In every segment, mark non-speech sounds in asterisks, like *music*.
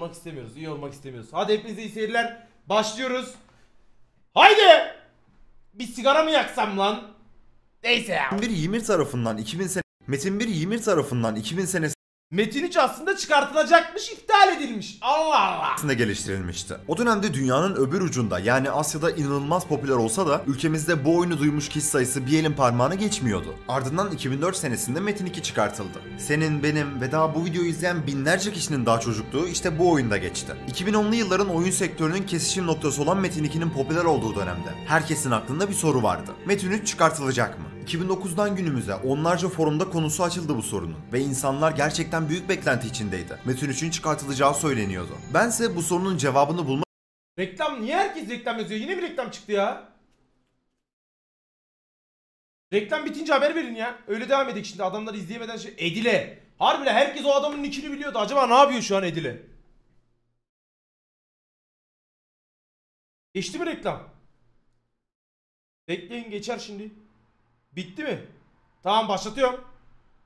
olmak istemiyoruz. iyi olmak istemiyoruz. Hadi hepinize iyi seyirler. Başlıyoruz. Haydi! Bir sigara mı yaksam lan? Neyse ya. Metin 1 Ymir tarafından 2000 sene Metin 1 Ymir tarafından 2000 senesinde Metin 3 aslında çıkartılacakmış, iptal edilmiş. Allah Allah. geliştirilmişti. O dönemde dünyanın öbür ucunda yani Asya'da inanılmaz popüler olsa da ülkemizde bu oyunu duymuş kişi sayısı bir elin parmağını geçmiyordu. Ardından 2004 senesinde Metin 2 çıkartıldı. Senin, benim ve daha bu videoyu izleyen binlerce kişinin daha çocukluğu işte bu oyunda geçti. 2010'lu yılların oyun sektörünün kesişim noktası olan Metin 2'nin popüler olduğu dönemde herkesin aklında bir soru vardı. Metin 3 çıkartılacak mı? 2009'dan günümüze onlarca forumda konusu açıldı bu sorunun ve insanlar gerçekten büyük beklenti içindeydi. Metin 3'ün çıkartılacağı söyleniyordu. Bense bu sorunun cevabını bulmak Reklam niye herkes reklam yazıyor? Yine bir reklam çıktı ya. Reklam bitince haber verin ya. Öyle devam edik şimdi adamlar izleyemeden şey. Edile. Harbiden herkes o adamın nickini biliyordu. Acaba ne yapıyor şu an Edile? Geçti mi reklam? Bekleyin geçer şimdi. Bitti mi? Tamam başlatıyorum.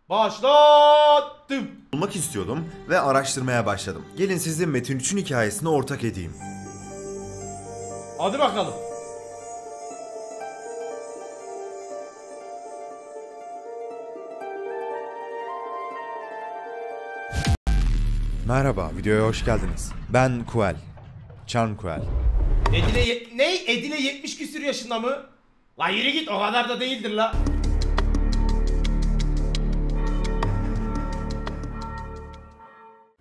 Başlattım. bulmak istiyordum ve araştırmaya başladım. Gelin size Metin 3'ün hikayesine ortak edeyim. Hadi bakalım. Merhaba, videoya hoş geldiniz. Ben Kuel. Charm Kuel. Edile ne? Edile 70 küsür yaşında mı? La yürü git o kadar da değildir la.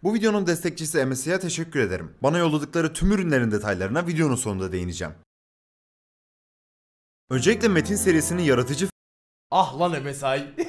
Bu videonun destekçisi MSI'ye teşekkür ederim. Bana yolladıkları tüm ürünlerin detaylarına videonun sonunda değineceğim. Öncelikle Metin serisinin yaratıcı Ah lan MSI. *laughs*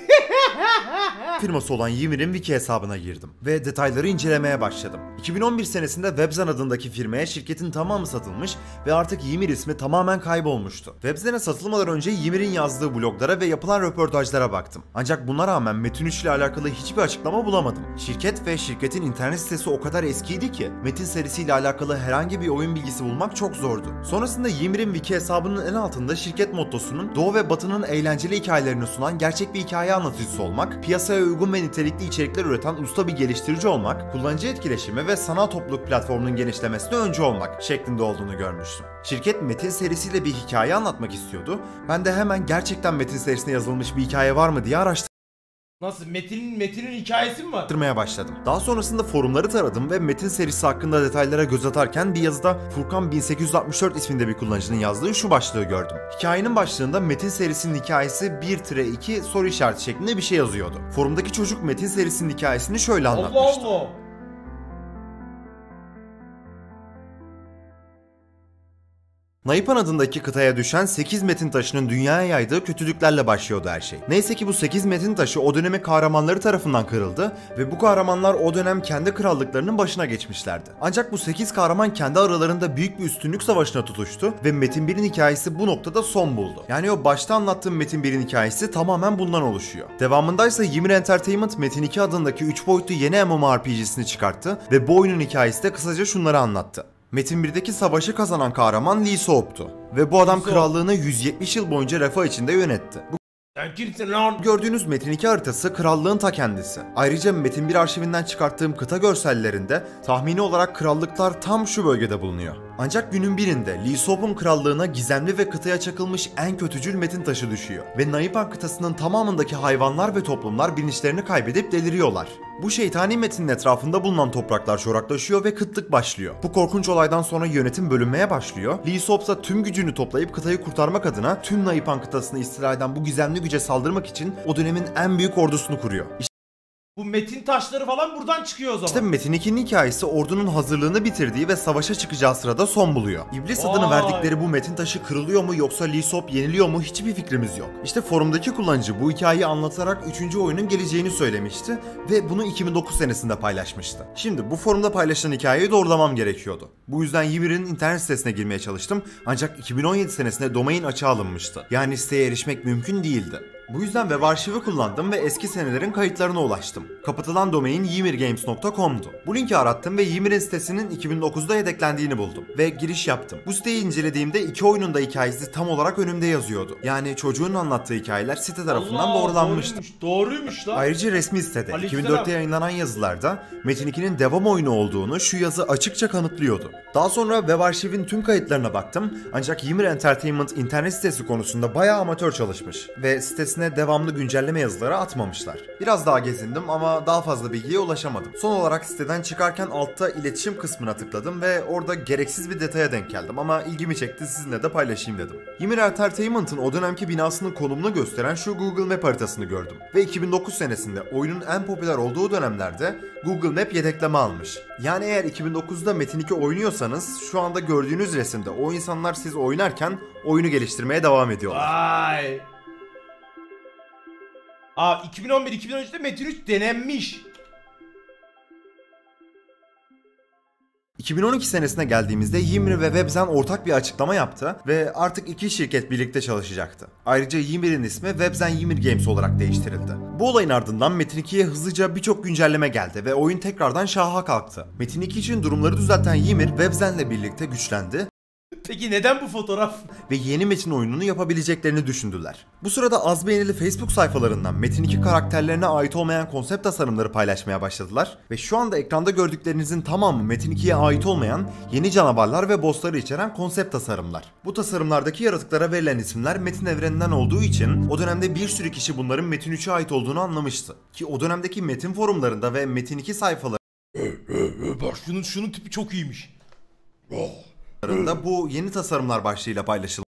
firması olan Ymir'in wiki hesabına girdim ve detayları incelemeye başladım. 2011 senesinde Webzen adındaki firmaya şirketin tamamı satılmış ve artık Ymir ismi tamamen kaybolmuştu. Webzen'e satılmadan önce Ymir'in yazdığı bloglara ve yapılan röportajlara baktım. Ancak buna rağmen Metin 3 ile alakalı hiçbir açıklama bulamadım. Şirket ve şirketin internet sitesi o kadar eskiydi ki Metin serisiyle alakalı herhangi bir oyun bilgisi bulmak çok zordu. Sonrasında Ymir'in wiki hesabının en altında şirket mottosunun Doğu ve Batı'nın eğlenceli hikayelerini sunan gerçek bir hikaye anlatıcısı olmak, piyasaya uygun ve nitelikli içerikler üreten usta bir geliştirici olmak, kullanıcı etkileşimi ve sanal topluluk platformunun genişlemesine öncü olmak şeklinde olduğunu görmüştüm. Şirket Metin serisiyle bir hikaye anlatmak istiyordu. Ben de hemen gerçekten Metin serisine yazılmış bir hikaye var mı diye araştırdım. Nasıl Metin'in Metin'in hikayesi mi var? araştırmaya başladım. Daha sonrasında forumları taradım ve Metin serisi hakkında detaylara göz atarken bir yazıda Furkan 1864 isminde bir kullanıcının yazdığı şu başlığı gördüm. Hikayenin başlığında Metin serisinin hikayesi 1-2 soru işareti şeklinde bir şey yazıyordu. Forumdaki çocuk Metin serisinin hikayesini şöyle Allah anlatmıştı. Allah. Naipan adındaki kıtaya düşen 8 metin taşının dünyaya yaydığı kötülüklerle başlıyordu her şey. Neyse ki bu 8 metin taşı o dönemin kahramanları tarafından kırıldı ve bu kahramanlar o dönem kendi krallıklarının başına geçmişlerdi. Ancak bu 8 kahraman kendi aralarında büyük bir üstünlük savaşına tutuştu ve Metin 1'in hikayesi bu noktada son buldu. Yani o başta anlattığım Metin 1'in hikayesi tamamen bundan oluşuyor. Devamındaysa Ymir Entertainment Metin 2 adındaki 3 boyutlu yeni MMORPG'sini çıkarttı ve bu oyunun hikayesi de kısaca şunları anlattı. Metin 1'deki savaşı kazanan kahraman Lee Soap'tu. Ve bu adam Lee krallığını 170 yıl boyunca refah içinde yönetti. Bu Sen kimsin lan? gördüğünüz Metin 2 haritası krallığın ta kendisi. Ayrıca Metin 1 arşivinden çıkarttığım kıta görsellerinde tahmini olarak krallıklar tam şu bölgede bulunuyor. Ancak günün birinde Lee Soap'un krallığına gizemli ve kıtaya çakılmış en kötücül metin taşı düşüyor. Ve Naipan kıtasının tamamındaki hayvanlar ve toplumlar bilinçlerini kaybedip deliriyorlar. Bu şeytani metinin etrafında bulunan topraklar çoraklaşıyor ve kıtlık başlıyor. Bu korkunç olaydan sonra yönetim bölünmeye başlıyor. Lee Soap ise tüm gücünü toplayıp kıtayı kurtarmak adına tüm Naipan kıtasını istila eden bu gizemli güce saldırmak için o dönemin en büyük ordusunu kuruyor. Bu Metin taşları falan buradan çıkıyor o zaman. İşte Metin 2'nin hikayesi ordunun hazırlığını bitirdiği ve savaşa çıkacağı sırada son buluyor. İblis adını Vay. verdikleri bu metin taşı kırılıyor mu yoksa Lysop yeniliyor mu hiçbir fikrimiz yok. İşte forumdaki kullanıcı bu hikayeyi anlatarak 3. oyunun geleceğini söylemişti ve bunu 2009 senesinde paylaşmıştı. Şimdi bu forumda paylaşılan hikayeyi doğrulamam gerekiyordu. Bu yüzden Ymir'in internet sitesine girmeye çalıştım ancak 2017 senesinde domain açığa alınmıştı. Yani siteye erişmek mümkün değildi. Bu yüzden web arşivi kullandım ve eski senelerin kayıtlarına ulaştım. Kapatılan domain yimirgames.com'du. Bu linki arattım ve Yimir'in sitesinin 2009'da yedeklendiğini buldum ve giriş yaptım. Bu siteyi incelediğimde iki oyunun da hikayesi tam olarak önümde yazıyordu. Yani çocuğun anlattığı hikayeler site tarafından Allah, doğrulanmıştı. Doğruymuş, doğruymuş lan. Ayrıca resmi sitede Aleykümselam. 2004'te yayınlanan yazılarda Metin 2'nin devam oyunu olduğunu şu yazı açıkça kanıtlıyordu. Daha sonra web arşivin tüm kayıtlarına baktım ancak Ymir Entertainment internet sitesi konusunda bayağı amatör çalışmış ve sitesine devamlı güncelleme yazıları atmamışlar. Biraz daha gezindim ama daha fazla bilgiye ulaşamadım. Son olarak siteden çıkarken altta iletişim kısmına tıkladım ve orada gereksiz bir detaya denk geldim ama ilgimi çekti sizinle de paylaşayım dedim. Ymir Entertainment'ın o dönemki binasının konumunu gösteren şu Google Map haritasını gördüm. Ve 2009 senesinde oyunun en popüler olduğu dönemlerde Google Map yedekleme almış. Yani eğer 2009'da Metin 2 oynuyorsanız şu anda gördüğünüz resimde o insanlar siz oynarken oyunu geliştirmeye devam ediyorlar. Vay. Aa 2011-2013'te Metin 3 denenmiş. 2012 senesine geldiğimizde Ymir ve Webzen ortak bir açıklama yaptı ve artık iki şirket birlikte çalışacaktı. Ayrıca Ymir'in ismi Webzen Ymir Games olarak değiştirildi. Bu olayın ardından Metin 2'ye hızlıca birçok güncelleme geldi ve oyun tekrardan şaha kalktı. Metin 2 için durumları düzelten Ymir, Webzen'le birlikte güçlendi Peki neden bu fotoğraf? ve yeni Metin oyununu yapabileceklerini düşündüler. Bu sırada az beğenili Facebook sayfalarından Metin 2 karakterlerine ait olmayan konsept tasarımları paylaşmaya başladılar ve şu anda ekranda gördüklerinizin tamamı Metin 2'ye ait olmayan yeni canavarlar ve bossları içeren konsept tasarımlar. Bu tasarımlardaki yaratıklara verilen isimler Metin evreninden olduğu için o dönemde bir sürü kişi bunların Metin 3'e ait olduğunu anlamıştı. Ki o dönemdeki Metin forumlarında ve Metin 2 sayfaları Bak şunun şunun tipi çok iyiymiş. da bu yeni tasarımlar başlığıyla paylaşılmıştı.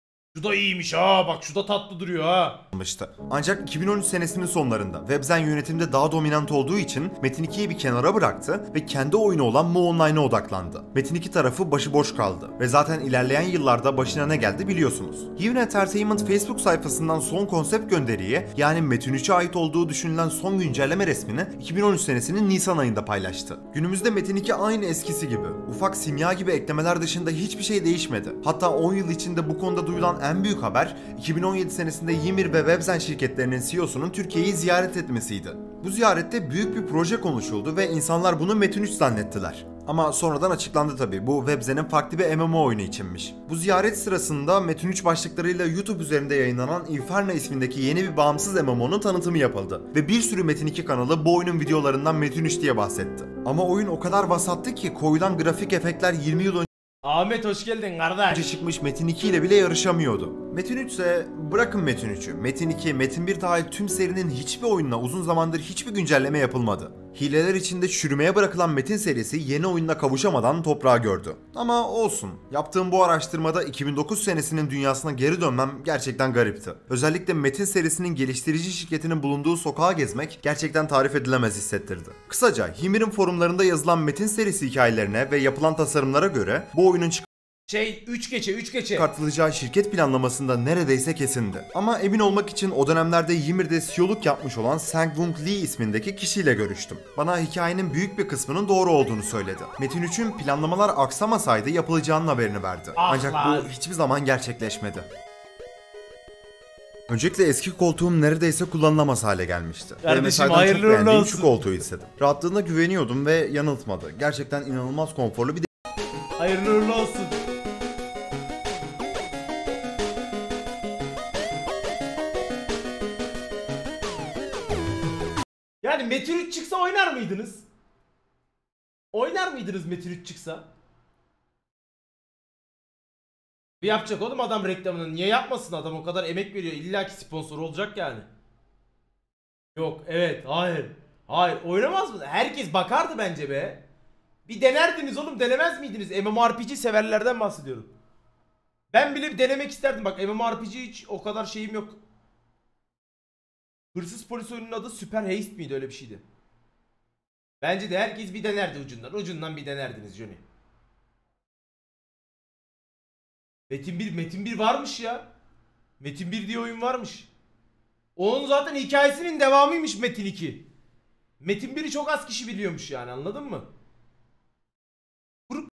Da iyiymiş ha bak şu da tatlı duruyor ha. almıştı. Ancak 2013 senesinin sonlarında Webzen yönetimde daha dominant olduğu için Metin 2'yi bir kenara bıraktı ve kendi oyunu olan Mu Online'a odaklandı. Metin 2 tarafı başıboş kaldı ve zaten ilerleyen yıllarda başına ne geldi biliyorsunuz. Yivin Entertainment Facebook sayfasından son konsept gönderiyi yani Metin 3'e ait olduğu düşünülen son güncelleme resmini 2013 senesinin Nisan ayında paylaştı. Günümüzde Metin 2 aynı eskisi gibi. Ufak simya gibi eklemeler dışında hiçbir şey değişmedi. Hatta 10 yıl içinde bu konuda duyulan en büyük haber 2017 senesinde Ymir ve Webzen şirketlerinin CEO'sunun Türkiye'yi ziyaret etmesiydi. Bu ziyarette büyük bir proje konuşuldu ve insanlar bunu Metin 3 zannettiler. Ama sonradan açıklandı tabi bu Webzen'in farklı bir MMO oyunu içinmiş. Bu ziyaret sırasında Metin 3 başlıklarıyla YouTube üzerinde yayınlanan Inferno ismindeki yeni bir bağımsız MMO'nun tanıtımı yapıldı. Ve bir sürü Metin 2 kanalı bu oyunun videolarından Metin 3 diye bahsetti. Ama oyun o kadar vasattı ki koyulan grafik efektler 20 yıl Ahmet hoş geldin önce kardeş. çıkmış Metin 2 ile bile yarışamıyordu. Metin 3 ise bırakın Metin 3'ü. Metin 2, Metin 1 dahil tüm serinin hiçbir oyununa uzun zamandır hiçbir güncelleme yapılmadı. Hileler içinde çürümeye bırakılan Metin serisi yeni oyununa kavuşamadan toprağı gördü. Ama olsun. Yaptığım bu araştırmada 2009 senesinin dünyasına geri dönmem gerçekten garipti. Özellikle Metin serisinin geliştirici şirketinin bulunduğu sokağa gezmek gerçekten tarif edilemez hissettirdi. Kısaca Himir'in forumlarında yazılan Metin serisi hikayelerine ve yapılan tasarımlara göre bu oyunun Şey 3 geçe 3 geçe. çıkartılacağı şirket planlamasında neredeyse kesindi. Ama emin olmak için o dönemlerde Ymir'de CEO'luk yapmış olan Sang Woong Lee ismindeki kişiyle görüştüm. Bana hikayenin büyük bir kısmının doğru olduğunu söyledi. Metin 3'ün planlamalar aksamasaydı yapılacağının haberini verdi. Ah Ancak lan. bu hiçbir zaman gerçekleşmedi. Öncelikle eski koltuğum neredeyse kullanılamaz hale gelmişti. Kardeşim, hayırlı uğurlu şu olsun. koltuğu istedim. Rahatlığına güveniyordum ve yanıltmadı. Gerçekten inanılmaz konforlu bir Hayırlı uğurlu olsun. Yani Metin 3 çıksa oynar mıydınız? Oynar mıydınız Metin 3 çıksa? Bir yapacak oğlum adam reklamını. Niye yapmasın adam o kadar emek veriyor. İlla ki sponsor olacak yani. Yok evet hayır. Hayır oynamaz mı? Herkes bakardı bence be. Bir denerdiniz oğlum denemez miydiniz? MMORPG severlerden bahsediyorum. Ben bile bir denemek isterdim. Bak MMORPG hiç o kadar şeyim yok. Hırsız polis oyununun adı Super Haste miydi öyle bir şeydi. Bence de herkes bir denerdi ucundan. Ucundan bir denerdiniz Johnny. Metin 1, Metin 1 varmış ya. Metin 1 diye oyun varmış. Onun zaten hikayesinin devamıymış Metin 2. Metin 1'i çok az kişi biliyormuş yani anladın mı?